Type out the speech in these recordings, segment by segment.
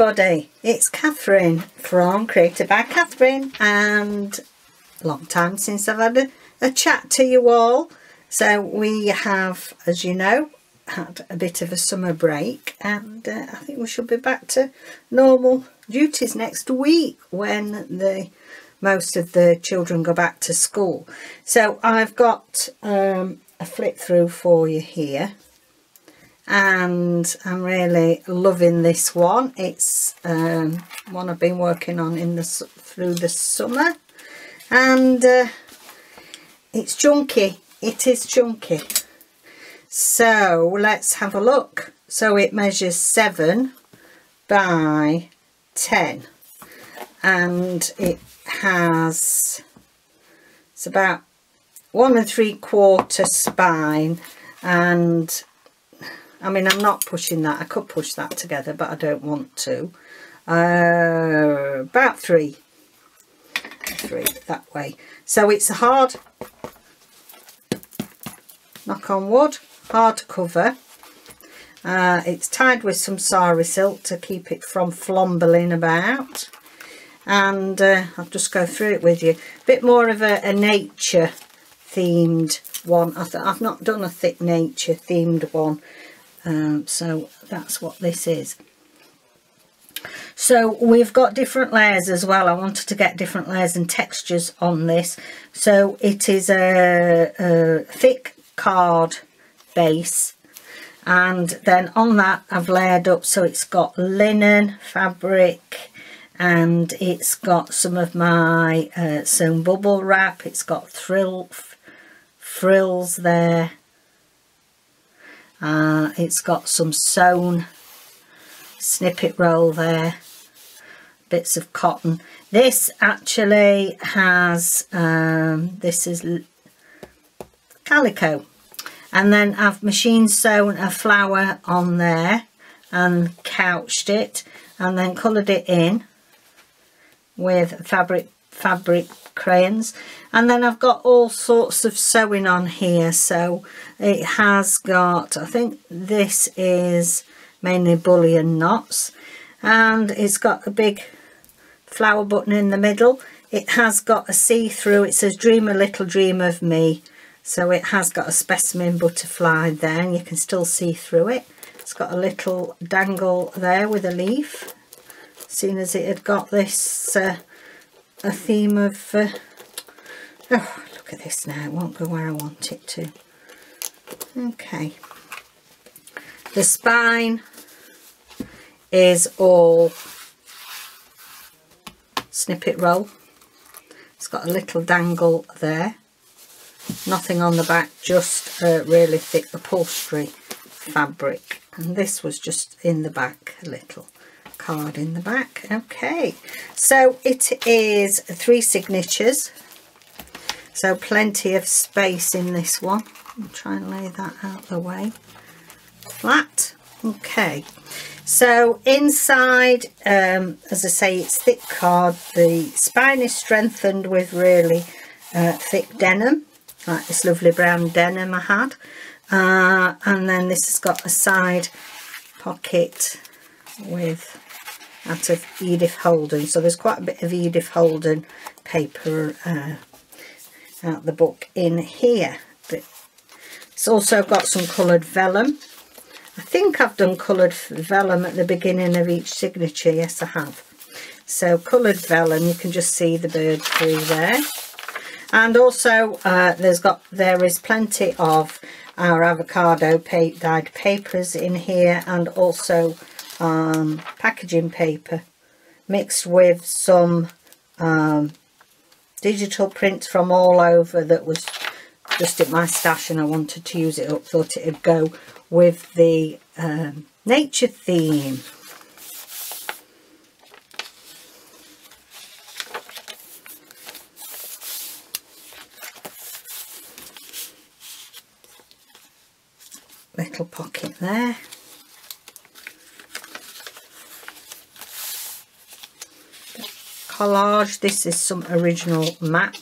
Everybody, it's Catherine from Created by Catherine and long time since I've had a, a chat to you all. So we have, as you know, had a bit of a summer break and uh, I think we should be back to normal duties next week when the most of the children go back to school. So I've got um, a flip through for you here and I'm really loving this one. It's um, one I've been working on in the through the summer and uh, it's chunky. It is chunky. So let's have a look. So it measures 7 by 10 and it has it's about one and three quarter spine and I mean, I'm not pushing that. I could push that together, but I don't want to. Uh, about three. Three, that way. So it's a hard, knock on wood, hard cover. Uh, it's tied with some sari silk to keep it from flombling about. And uh, I'll just go through it with you. A bit more of a, a nature themed one. I have not done a thick nature themed one um, so that's what this is. So we've got different layers as well. I wanted to get different layers and textures on this. So it is a, a thick card base. And then on that I've layered up so it's got linen fabric and it's got some of my uh, sewn bubble wrap. It's got thrill frills there uh, it's got some sewn snippet roll there bits of cotton. This actually has um, this is calico. And then I've machine sewn a flower on there and couched it and then coloured it in with fabric fabric crayons and then I've got all sorts of sewing on here. So it has got I think this is mainly bullion knots. And it's got a big flower button in the middle. It has got a see-through. It says dream a little dream of me. So it has got a specimen butterfly there and you can still see through it. It's got a little dangle there with a leaf seeing as it had got this uh, a theme of uh, oh look at this now it won't go where I want it to. Okay. The spine is all snippet roll. It's got a little dangle there. Nothing on the back just uh, really thick upholstery fabric. And this was just in the back a little card in the back. Okay. So it is three signatures. So plenty of space in this one. I'll try and lay that out the way. Flat. Okay. So inside um, as I say it's thick card. The spine is strengthened with really uh, thick denim like this lovely brown denim I had. Uh, and then this has got a side pocket with out of Edith Holden. So there's quite a bit of Edith Holden paper uh, out the book in here. But it's also got some coloured vellum. I think I've done coloured vellum at the beginning of each signature. Yes I have. So coloured vellum you can just see the bird through there. And also uh, there's got there is plenty of our avocado pa dyed papers in here and also um, packaging paper mixed with some um, digital prints from all over that was just at my stash and I wanted to use it up thought it would go with the um, nature theme. Little pocket there collage. This is some original map.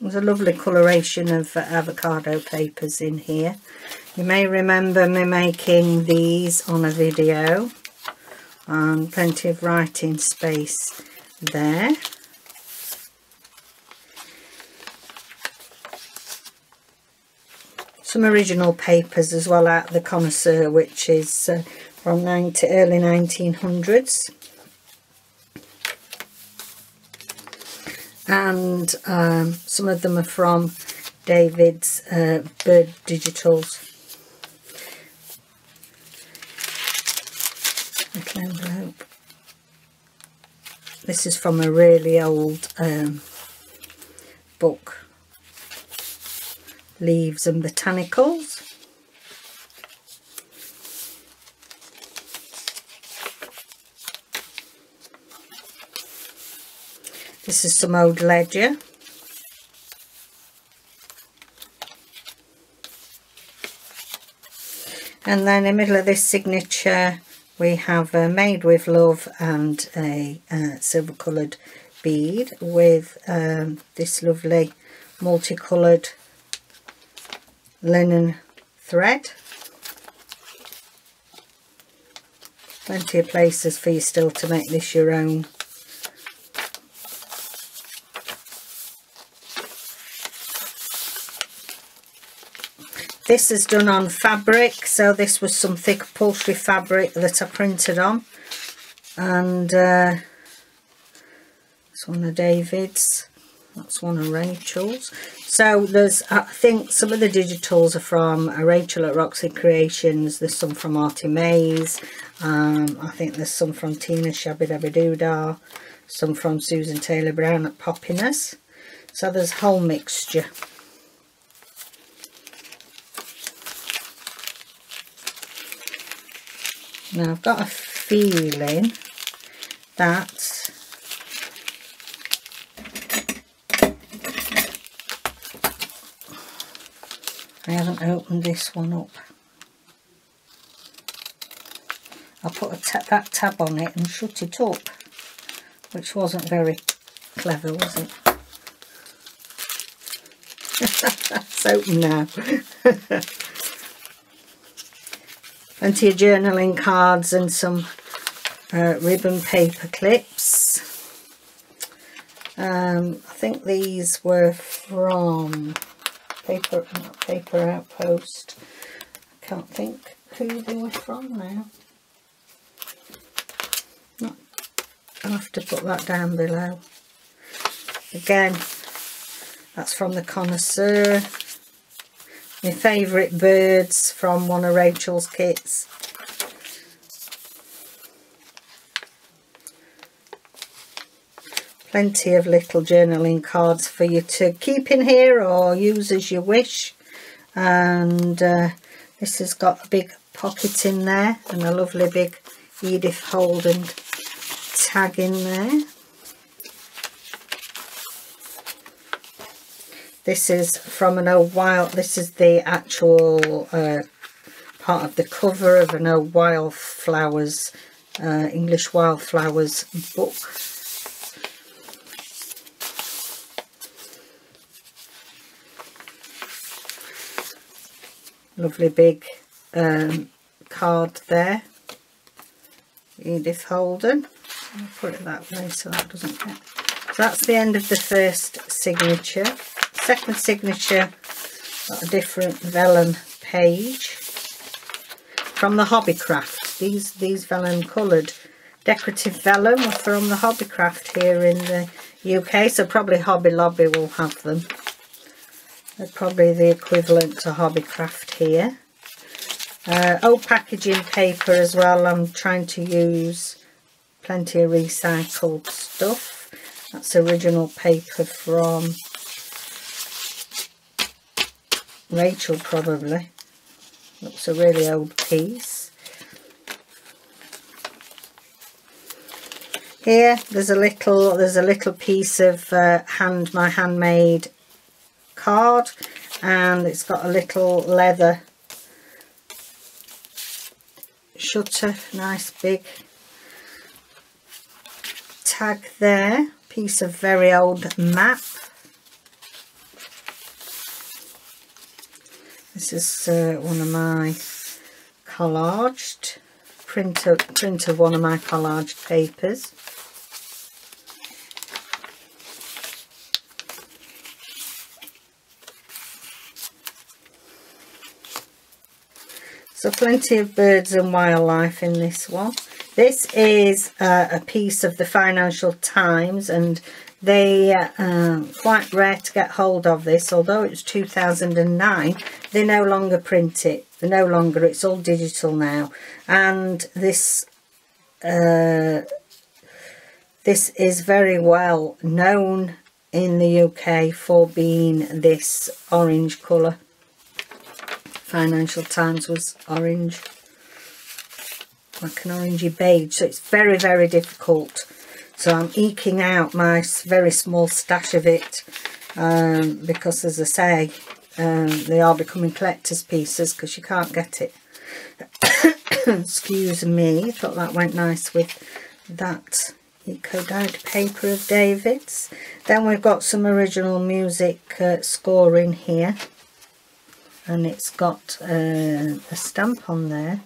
There's a lovely coloration of avocado papers in here. You may remember me making these on a video and plenty of writing space there. Some original papers as well at the Connoisseur which is uh, from 90, early 1900s. And um, some of them are from David's uh, Bird Digitals. Little envelope. This is from a really old um, book. Leaves and Botanicals. This is some old ledger. And then in the middle of this signature we have a Made with Love and a uh, silver coloured bead with um, this lovely multicoloured linen thread. Plenty of places for you still to make this your own. This is done on fabric, so this was some thick upholstery fabric that I printed on. And uh, it's one of David's, that's one of Rachel's. So there's, I think some of the digitals are from Rachel at Roxy Creations, there's some from Artie Mays, um, I think there's some from Tina Shabby Doodah, some from Susan Taylor Brown at Poppiness. So there's a whole mixture. Now I've got a feeling that I haven't opened this one up. I put ta that tab on it and shut it up, which wasn't very clever, was it? it's open now. plenty of journaling cards and some uh, ribbon paper clips. Um, I think these were from paper, paper outpost. I can't think who they were from now. Not, I'll have to put that down below. Again, that's from the Connoisseur my favourite birds from one of Rachel's kits. Plenty of little journaling cards for you to keep in here or use as you wish. And uh, this has got a big pocket in there and a lovely big Edith Holden tag in there. This is from an old wild, this is the actual uh, part of the cover of an old wildflowers, uh, English wildflowers book. Lovely big um, card there. Edith Holden. I'll put it that way so that doesn't get... So that's the end of the first signature second signature got a different vellum page from the Hobbycraft. These these vellum coloured decorative vellum are from the Hobbycraft here in the UK, so probably Hobby Lobby will have them. They're probably the equivalent to Hobbycraft here. Uh, old packaging paper as well. I'm trying to use plenty of recycled stuff. That's original paper from Rachel probably. Looks a really old piece. Here there's a little there's a little piece of uh, hand my handmade card and it's got a little leather shutter nice big tag there piece of very old map. This is uh, one of my collaged print of, print of one of my collaged papers. So plenty of birds and wildlife in this one. This is uh, a piece of the Financial Times and they uh, quite rare to get hold of this although it's 2009 they no longer print it. They're no longer it's all digital now. And this uh, this is very well known in the UK for being this orange colour Financial Times was orange like an orangey beige. So it's very very difficult. So I'm eking out my very small stash of it um, because as I say um, they are becoming collector's pieces because you can't get it. Excuse me thought that went nice with that eco dyed paper of David's. Then we've got some original music uh, in here and it's got uh, a stamp on there.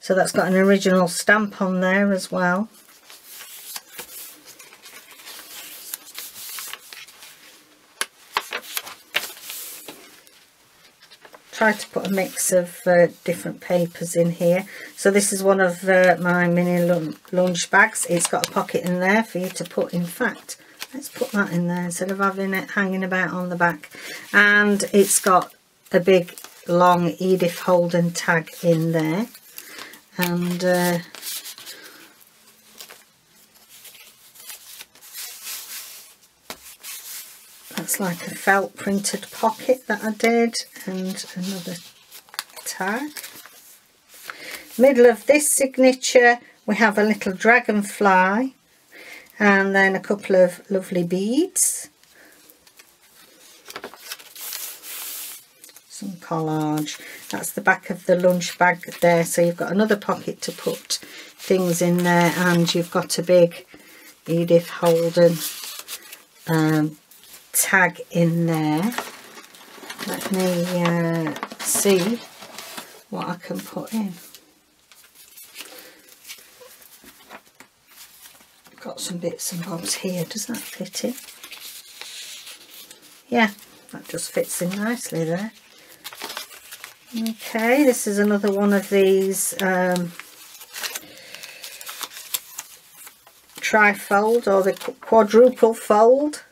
So that's got an original stamp on there as well. Try to put a mix of uh, different papers in here. So this is one of uh, my mini lunch bags. It's got a pocket in there for you to put in fact let's put that in there instead of having it hanging about on the back. And it's got a big long Edith Holden tag in there. And uh, that's like a felt printed pocket that I did and another tag. Middle of this signature we have a little dragonfly and then a couple of lovely beads. Some collage. That's the back of the lunch bag there. So you've got another pocket to put things in there and you've got a big Edith Holden um, tag in there. Let me uh, see what I can put in got some bits and bobs here. Does that fit in? Yeah, that just fits in nicely there. Okay, this is another one of these um, trifold or the quadruple fold.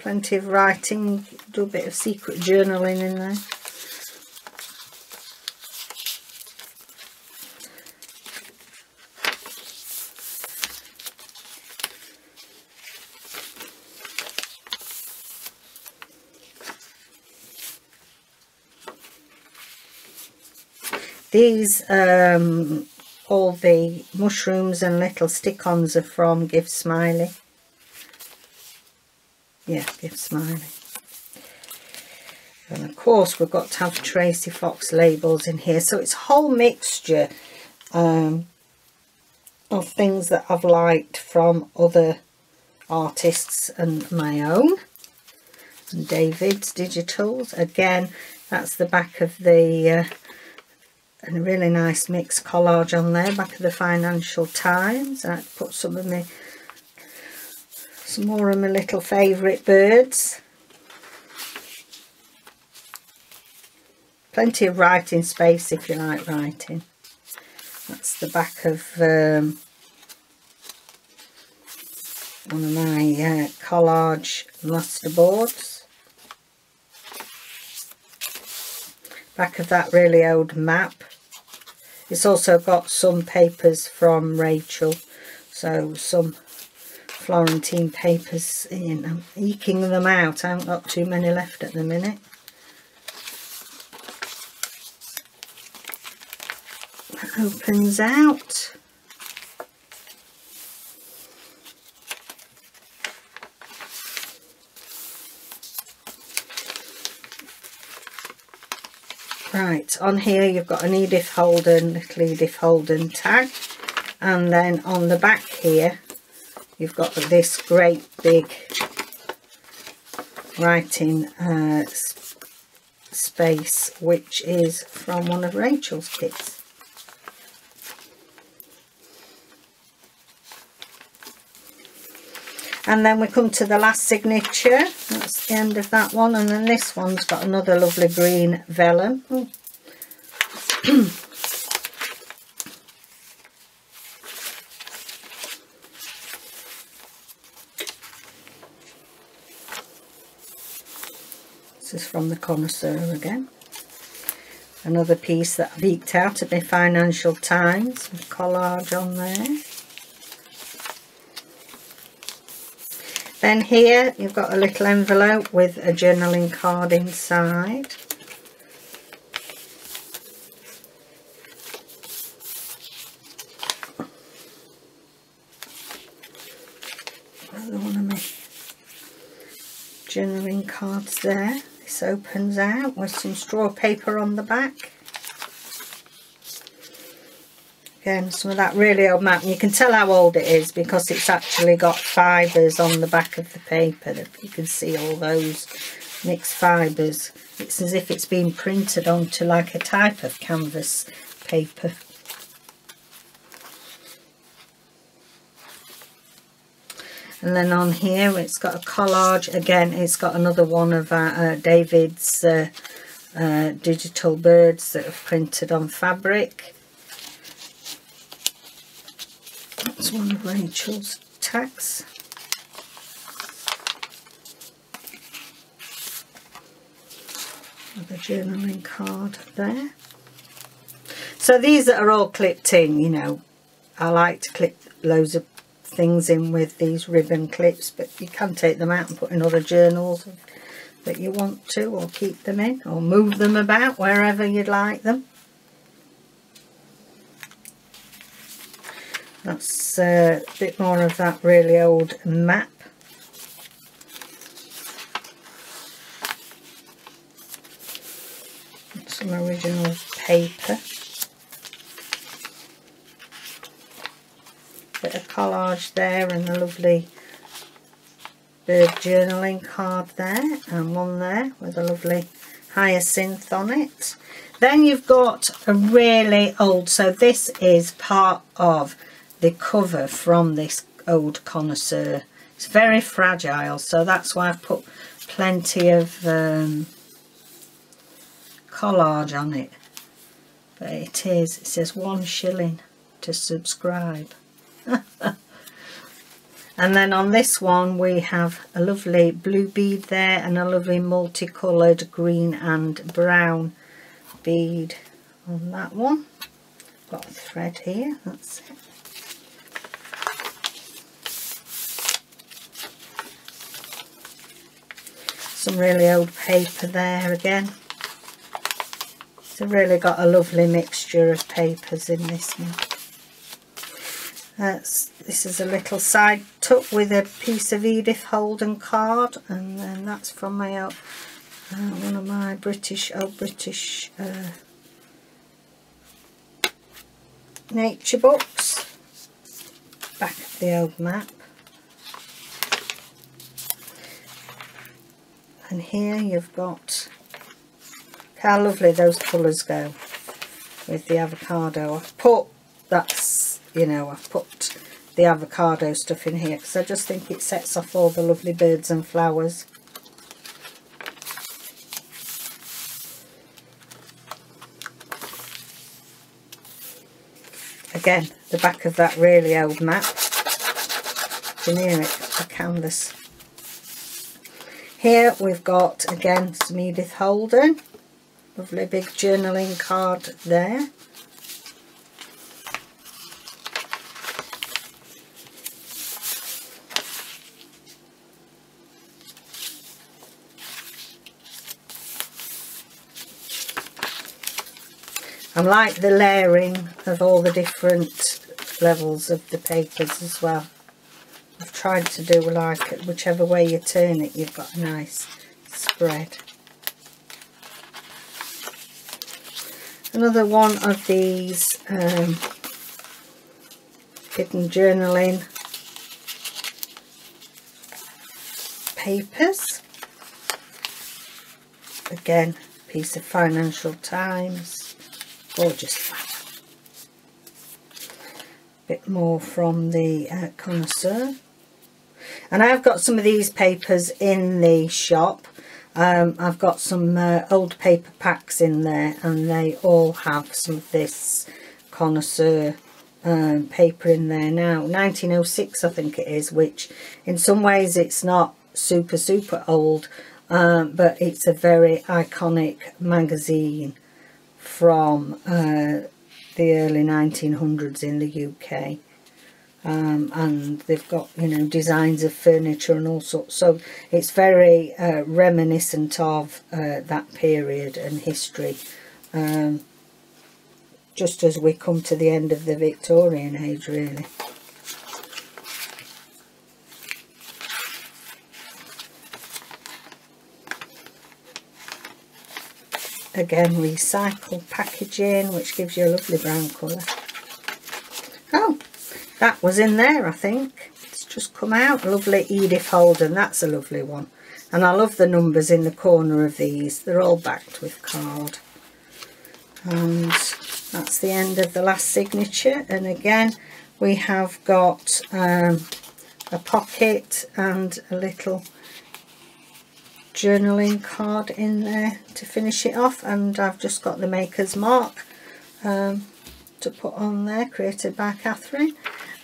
Plenty of writing, do a bit of secret journaling in there. These, um, all the mushrooms and little stick-ons are from Give Smiley. Yeah, Give Smiley. And of course we've got to have Tracy Fox labels in here. So it's a whole mixture um, of things that I've liked from other artists and my own. And David's Digitals. Again, that's the back of the uh, and a really nice mixed collage on there back of the Financial Times. I put some of my some more of my little favourite birds. Plenty of writing space if you like writing. That's the back of um, one of my uh, collage master boards back of that really old map. It's also got some papers from Rachel, so some Florentine papers in. I'm eking them out. I haven't got too many left at the minute. That opens out. Right, on here you've got an Edith Holden, little Edith Holden tag. And then on the back here, you've got this great big writing uh, space which is from one of Rachel's kits. And then we come to the last signature. That's the end of that one. And then this one's got another lovely green vellum. This is from the connoisseur again. Another piece that leaked out of my Financial Times with collage on there. Then here you've got a little envelope with a journaling card inside. Another one of my journaling cards there. This opens out with some straw paper on the back. Again, some of that really old map. And you can tell how old it is because it's actually got fibres on the back of the paper. That you can see all those mixed fibres. It's as if it's been printed onto like a type of canvas paper. and then on here it's got a collage again it's got another one of uh, uh, David's uh, uh, digital birds that are printed on fabric one of Rachel's tags the journaling card there. So these are all clipped in you know I like to clip loads of things in with these ribbon clips but you can take them out and put in other journals that you want to or keep them in or move them about wherever you'd like them that's uh, a bit more of that really old map some original paper bit of collage there and a lovely bird journaling card there and one there with a lovely hyacinth on it. Then you've got a really old, so this is part of the cover from this old connoisseur. It's very fragile, so that's why I've put plenty of um, collage on it. But it is, it says one shilling to subscribe. and then on this one we have a lovely blue bead there and a lovely multicoloured green and brown bead on that one. Got thread here, that's it. Some really old paper there again. So really got a lovely mixture of papers in this one. That's, this is a little side tuck with a piece of Edith Holden card and then that's from my uh, one of my British old British uh, nature books back of the old map and here you've got how lovely those colours go with the avocado I've put that's you know, I've put the avocado stuff in here because I just think it sets off all the lovely birds and flowers. Again, the back of that really old map. You can hear it, the canvas. Here we've got, again, some Edith Holden. Lovely big journaling card there. I like the layering of all the different levels of the papers as well. Tried to do like whichever way you turn it you've got a nice spread. Another one of these um, hidden journaling papers. Again, piece of Financial Times. Gorgeous. Bit more from the uh, Connoisseur. And I've got some of these papers in the shop. Um, I've got some uh, old paper packs in there and they all have some of this Connoisseur um, paper in there now 1906 I think it is which in some ways it's not super super old um, but it's a very iconic magazine from uh, the early 1900s in the UK um, and they've got you know designs of furniture and all sorts so it's very uh, reminiscent of uh, that period and history um, just as we come to the end of the Victorian age really. Again recycled packaging which gives you a lovely brown colour. Oh, that was in there I think. It's just come out. Lovely Edith Holden, that's a lovely one. And I love the numbers in the corner of these. They're all backed with card. And that's the end of the last signature and again we have got um, a pocket and a little journaling card in there to finish it off and I've just got the maker's mark um, to put on there created by Catherine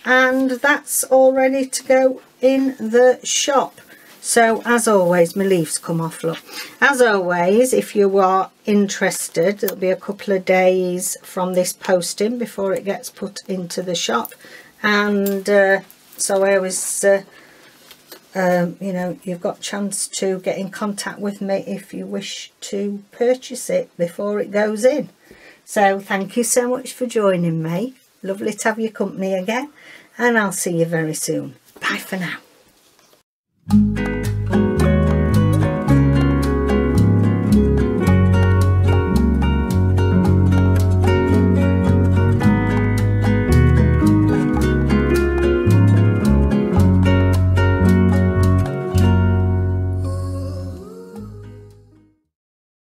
and that's all ready to go in the shop so as always, my leaves come off, look. As always, if you are interested, it'll be a couple of days from this posting before it gets put into the shop. And uh, so I always, uh, um, you know, you've got chance to get in contact with me if you wish to purchase it before it goes in. So thank you so much for joining me. Lovely to have your company again. And I'll see you very soon. Bye for now.